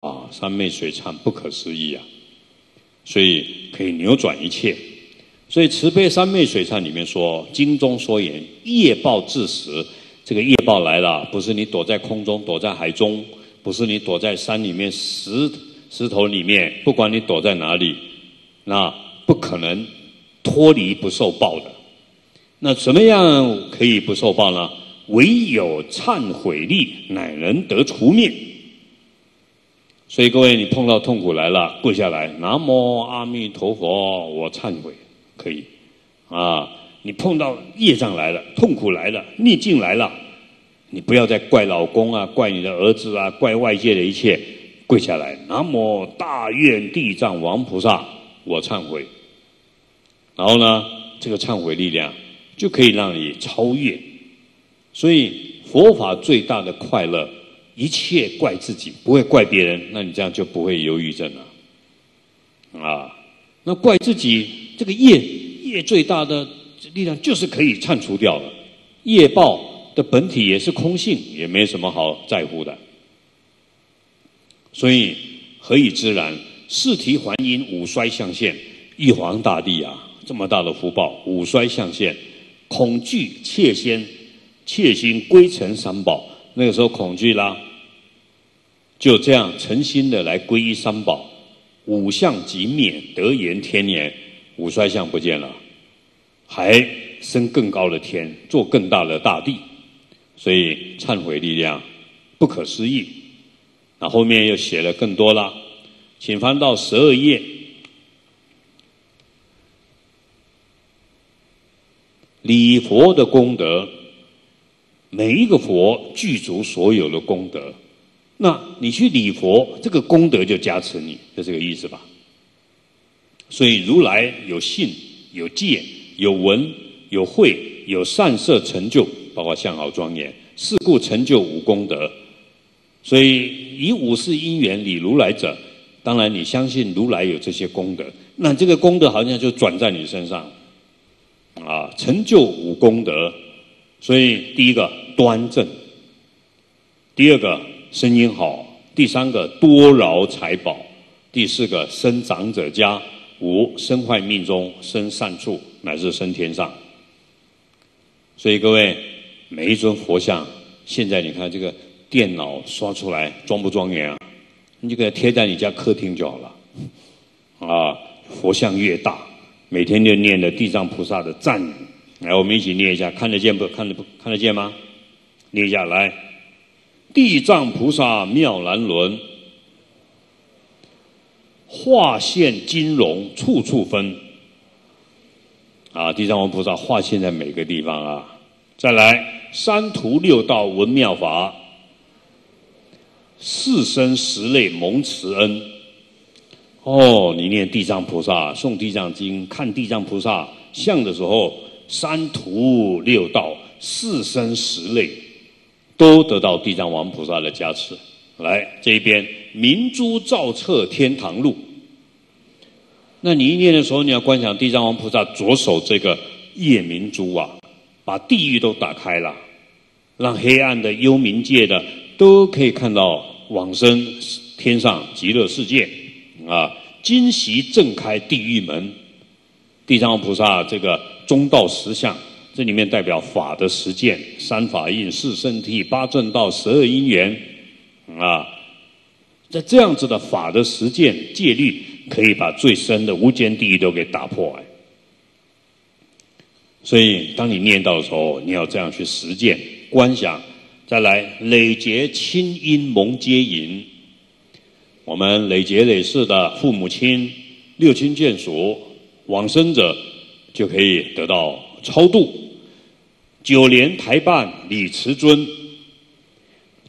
啊，三昧水忏不可思议啊！所以可以扭转一切。所以慈悲三昧水忏里面说，经中说言，业报至时，这个业报来了，不是你躲在空中，躲在海中，不是你躲在山里面石石头里面，不管你躲在哪里，那不可能脱离不受报的。那怎么样可以不受报呢？唯有忏悔力，乃能得除灭。所以各位，你碰到痛苦来了，跪下来，南无阿弥陀佛，我忏悔，可以啊。你碰到业障来了，痛苦来了，逆境来了，你不要再怪老公啊，怪你的儿子啊，怪外界的一切，跪下来，南无大愿地藏王菩萨，我忏悔。然后呢，这个忏悔力量就可以让你超越。所以佛法最大的快乐。一切怪自己，不会怪别人，那你这样就不会忧郁症了。啊，那怪自己这个业业最大的力量就是可以铲除掉了。业报的本体也是空性，也没什么好在乎的。所以何以知然？四提还因五衰相现，玉皇大帝啊，这么大的福报，五衰相现，恐惧切先切心归尘三宝。那个时候恐惧啦，就这样诚心的来皈依三宝，五相即灭，得言天年，五衰相不见了，还升更高的天，做更大的大地，所以忏悔力量不可思议。那后面又写了更多了，请翻到十二页，礼佛的功德。每一个佛具足所有的功德，那你去礼佛，这个功德就加持你，就这个意思吧。所以如来有信、有戒、有闻、有慧、有善色成就，包括相好庄严，是故成就五功德。所以以五世因缘礼如来者，当然你相信如来有这些功德，那这个功德好像就转在你身上，啊，成就五功德。所以，第一个端正，第二个声音好，第三个多饶财宝，第四个生长者家，五生坏命中，生善处，乃至升天上。所以各位，每一尊佛像，现在你看这个电脑刷出来庄不庄严啊？你就给它贴在你家客厅就好了。啊，佛像越大，每天就念的地藏菩萨的赞。来，我们一起念一下，看得见不？看得不？看得见吗？念一下来，地藏菩萨妙难轮，化现金融处处分。啊，地藏王菩萨化现在每个地方啊。再来，三途六道闻妙法，四生十类蒙慈恩。哦，你念地藏菩萨，诵地藏经，看地藏菩萨像的时候。三途六道四生十类，都得到地藏王菩萨的加持。来这一边明珠照彻天堂路。那你一念的时候，你要观想地藏王菩萨左手这个夜明珠啊，把地狱都打开了，让黑暗的幽冥界的都可以看到往生天上极乐世界啊！惊喜震开地狱门，地藏王菩萨这个。中道实相，这里面代表法的实践，三法印、四圣谛、八正道、十二因缘，啊，在这样子的法的实践戒律，可以把最深的无间地狱都给打破哎。所以，当你念到的时候，你要这样去实践观想，再来累劫亲因蒙接引，我们累劫累世的父母亲、六亲眷属、往生者。就可以得到超度。九莲台办李慈尊，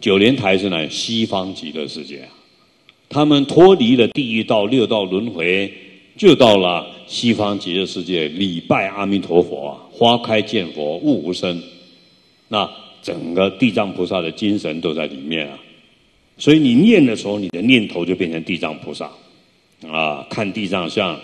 九莲台是哪？西方极乐世界啊！他们脱离了地狱道六道轮回，就到了西方极乐世界，礼拜阿弥陀佛，花开见佛，悟无生。那整个地藏菩萨的精神都在里面啊！所以你念的时候，你的念头就变成地藏菩萨啊！看地藏像，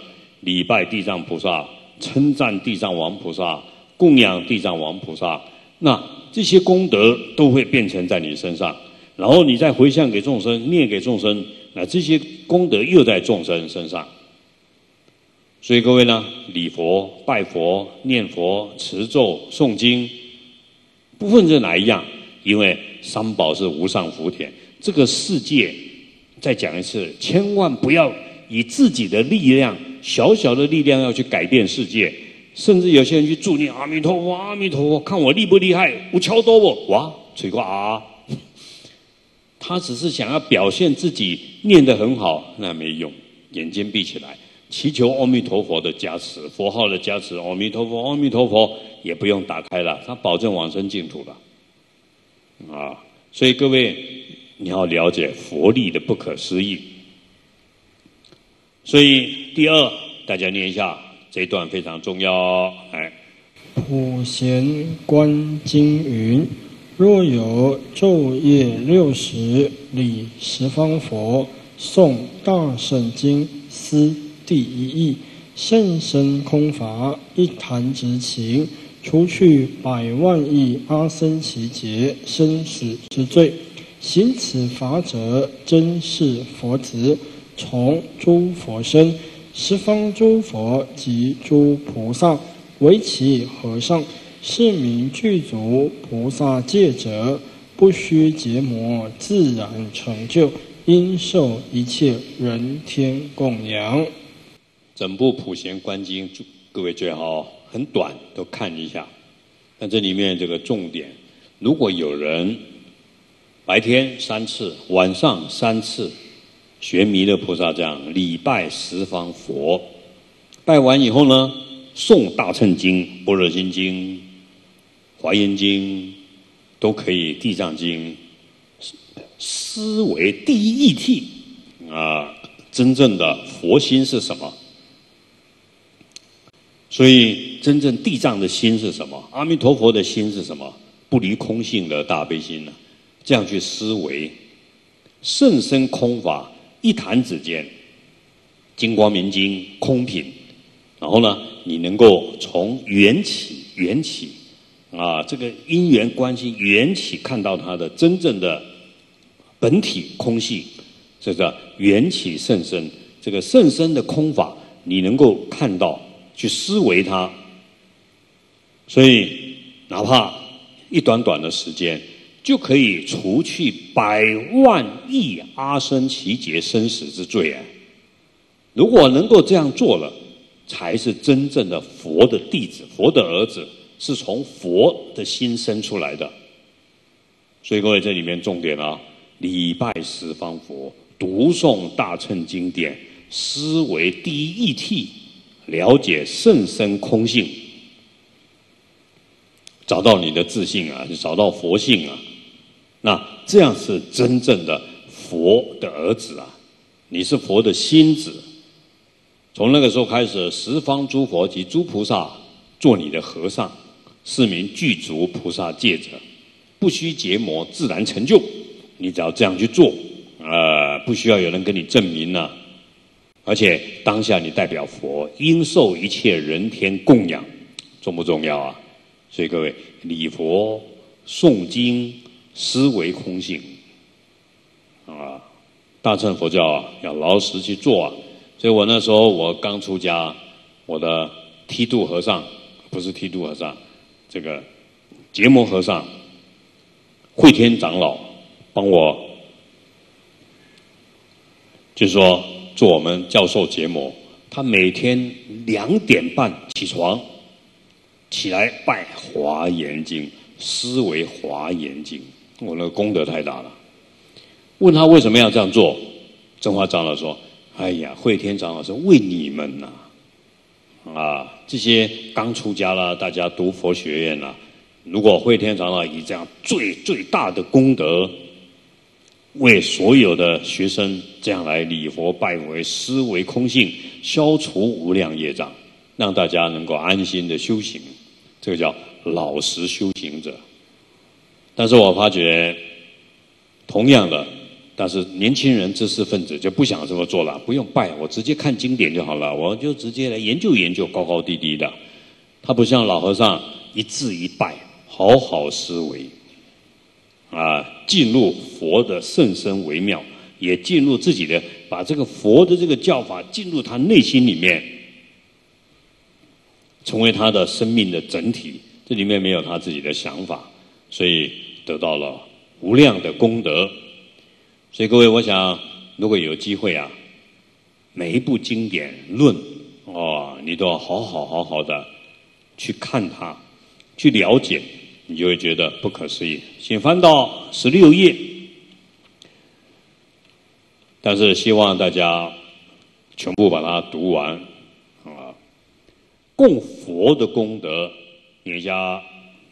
礼拜地藏菩萨。称赞地藏王菩萨，供养地藏王菩萨，那这些功德都会变成在你身上，然后你再回向给众生，念给众生，那这些功德又在众生身上。所以各位呢，礼佛、拜佛、念佛、持咒、诵经，不分这哪一样，因为三宝是无上福田。这个世界，再讲一次，千万不要以自己的力量，小小的力量要去改变世界。甚至有些人去祝念阿弥陀佛，阿弥陀佛，看我厉不厉害？我敲多不？哇，吹过啊！他只是想要表现自己念得很好，那没用。眼睛闭起来，祈求阿弥陀佛的加持，佛号的加持。阿弥陀佛，阿弥陀佛，也不用打开了，他保证往生净土了。啊，所以各位你要了解佛力的不可思议。所以第二，大家念一下。这一段非常重要哦，哎。普贤观经云：若有昼夜六时礼十方佛，诵大圣经，思第一义，甚深空法，一谈之情，除去百万亿阿僧祇劫生死之罪。行此法者，真是佛子，从诸佛身。十方诸佛及诸菩萨为其和尚，是名具足菩萨戒者，不须结魔，自然成就，应受一切人天供养。整部普贤观经，各位最好很短都看一下。但这里面这个重点，如果有人白天三次，晚上三次。学弥勒菩萨这样礼拜十方佛，拜完以后呢，诵大乘经、般若心经、华严经，都可以。地藏经，思维第一义谛啊，真正的佛心是什么？所以，真正地藏的心是什么？阿弥陀佛的心是什么？不离空性的大悲心呢？这样去思维，甚深空法。一弹指间，金光明经空品，然后呢，你能够从缘起缘起啊，这个因缘关系缘起看到它的真正的本体空性，这个缘起甚深，这个甚深的空法，你能够看到去思维它，所以哪怕一短短的时间。就可以除去百万亿阿僧祇劫生死之罪啊！如果能够这样做了，才是真正的佛的弟子，佛的儿子，是从佛的心生出来的。所以各位，这里面重点啊，礼拜十方佛，读诵大乘经典，思维第一义谛，了解甚深空性，找到你的自信啊，找到佛性啊。那这样是真正的佛的儿子啊！你是佛的心子。从那个时候开始，十方诸佛及诸菩萨做你的和尚，是名具足菩萨戒者，不须结魔，自然成就。你只要这样去做，呃，不需要有人跟你证明呢。而且当下你代表佛，应受一切人天供养，重不重要啊？所以各位礼佛诵经。思维空性，啊，大乘佛教啊，要老实去做啊。所以我那时候我刚出家，我的剃度和尚不是剃度和尚，这个结魔和尚，慧天长老帮我，就是说做我们教授结魔，他每天两点半起床，起来拜华严经，思维华严经。我那个功德太大了。问他为什么要这样做？正华长老说：“哎呀，慧天长老是为你们呐，啊，这些刚出家了，大家读佛学院了。如果慧天长老以这样最最大的功德，为所有的学生这样来礼佛拜佛，思维空性，消除无量业障，让大家能够安心的修行，这个叫老实修行者。”但是我发觉，同样的，但是年轻人知识分子就不想这么做了，不用拜，我直接看经典就好了，我就直接来研究研究，高高低低的。他不像老和尚一字一拜，好好思维，啊，进入佛的甚深微妙，也进入自己的，把这个佛的这个教法进入他内心里面，成为他的生命的整体。这里面没有他自己的想法，所以得到了无量的功德。所以各位，我想如果有机会啊，每一部经典论哦，你都要好好好好的去看它，去了解，你就会觉得不可思议。请翻到十六页。但是希望大家全部把它读完啊！供佛的功德，念下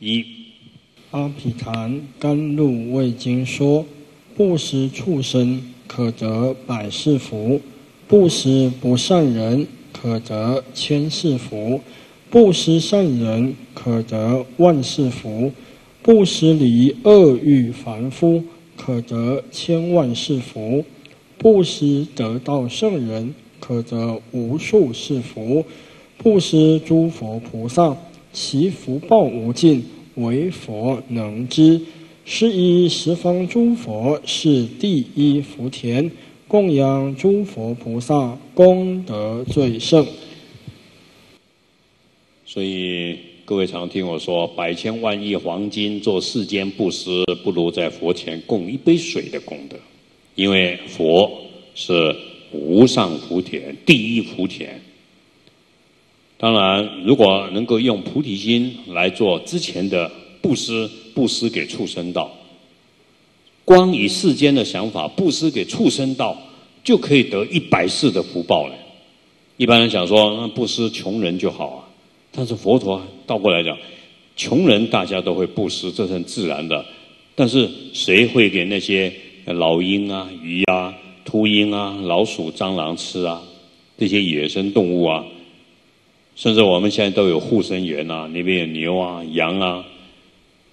一。阿毗昙甘露味经说：不食畜生可得百世福；不食不善人可得千世福；不食善人可得万世福；不食离恶欲凡夫可得千万世福。不施得道圣人，可得无数世福；不施诸佛菩萨，其福报无尽，唯佛能知。是以十方诸佛是第一福田，供养诸佛菩萨，功德最胜。所以各位常听我说，百千万亿黄金做世间布施，不如在佛前供一杯水的功德。因为佛是无上福田，第一福田。当然，如果能够用菩提心来做之前的布施，布施给畜生道，光以世间的想法布施给畜生道，就可以得一百世的福报了。一般人想说，那布施穷人就好啊。但是佛陀倒过来讲，穷人大家都会布施，这是很自然的。但是谁会给那些？老鹰啊，鱼啊，秃鹰啊，老鼠、蟑螂吃啊，这些野生动物啊，甚至我们现在都有护生员呐，那边有牛啊、羊啊，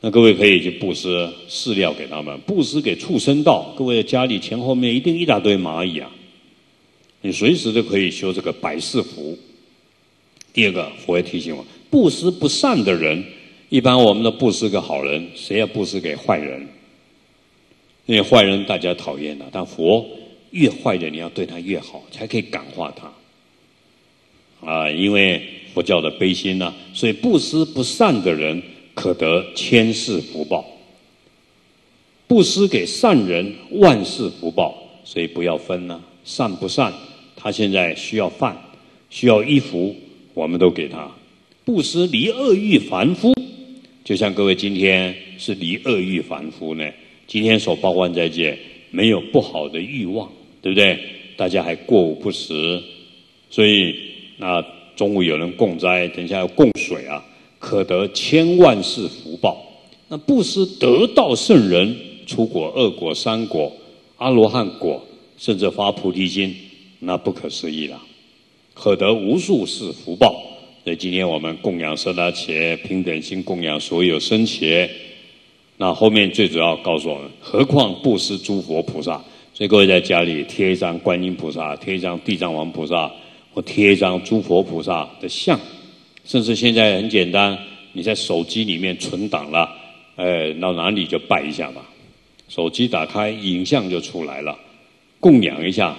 那各位可以去布施饲料给他们，布施给畜生道。各位家里前后面一定一大堆蚂蚁啊，你随时都可以修这个百世福。第二个，佛也提醒我，布施不善的人，一般我们都布施给好人，谁要布施给坏人？因为坏人大家讨厌的，但佛越坏的你要对他越好，才可以感化他。啊，因为佛教的悲心呢，所以布施不善的人可得千世福报；布施给善人万世福报。所以不要分呢，善不善，他现在需要饭，需要衣服，我们都给他。布施离恶欲凡夫，就像各位今天是离恶欲凡夫呢。今天所报万在界，没有不好的欲望，对不对？大家还过午不食，所以那中午有人供斋，等一下要供水啊，可得千万世福报。那布施得道圣人，出果二果三果阿罗汉果，甚至发菩提心，那不可思议了，可得无数世福报。所以今天我们供养色大切，平等心供养所有生切。那后面最主要告诉我们，何况布施诸佛菩萨。所以各位在家里贴一张观音菩萨，贴一张地藏王菩萨，我贴一张诸佛菩萨的像，甚至现在很简单，你在手机里面存档了，哎，到哪里就拜一下吧。手机打开，影像就出来了，供养一下。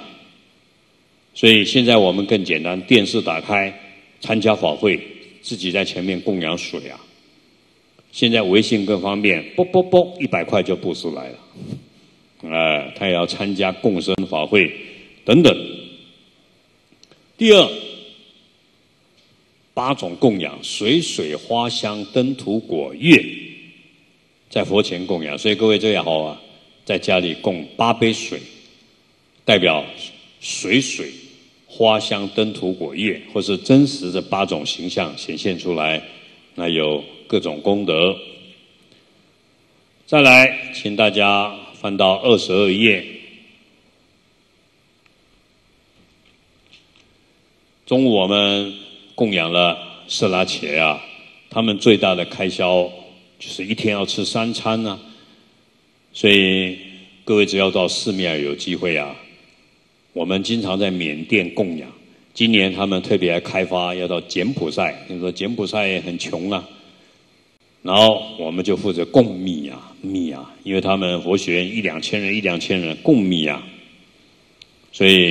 所以现在我们更简单，电视打开，参加法会，自己在前面供养水啊。现在微信更方便，啵啵啵，一百块就布施来了。哎，他也要参加共生法会等等。第二，八种供养：水、水、花香、灯、土、果、月，在佛前供养。所以各位最好啊，在家里供八杯水，代表水、水、花香、灯、土、果、月，或是真实的八种形象显现出来，那有。各种功德，再来，请大家翻到二十二页。中午我们供养了色拉茄啊，他们最大的开销就是一天要吃三餐呢，所以各位只要到寺庙有机会啊，我们经常在缅甸供养。今年他们特别开发要到柬埔寨，听说柬埔寨很穷啊。然后我们就负责供米啊，米啊，因为他们佛学院一两千人，一两千人供米啊，所以